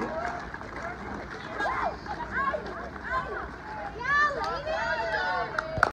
Yeah.